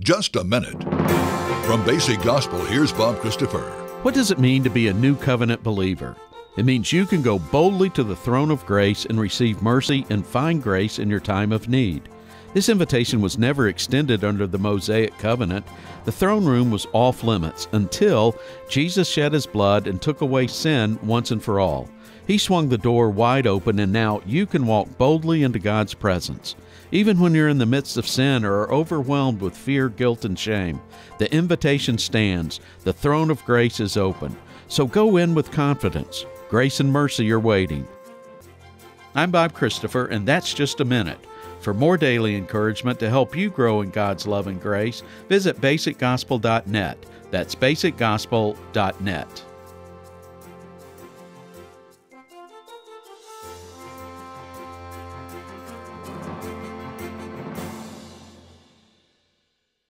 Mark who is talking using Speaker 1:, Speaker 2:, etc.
Speaker 1: Just a minute. From Basic Gospel, here's Bob Christopher.
Speaker 2: What does it mean to be a new covenant believer? It means you can go boldly to the throne of grace and receive mercy and find grace in your time of need. This invitation was never extended under the Mosaic covenant. The throne room was off limits until Jesus shed his blood and took away sin once and for all. He swung the door wide open, and now you can walk boldly into God's presence. Even when you're in the midst of sin or are overwhelmed with fear, guilt, and shame, the invitation stands. The throne of grace is open. So go in with confidence. Grace and mercy are waiting. I'm Bob Christopher, and that's just a minute. For more daily encouragement to help you grow in God's love and grace, visit basicgospel.net. That's basicgospel.net.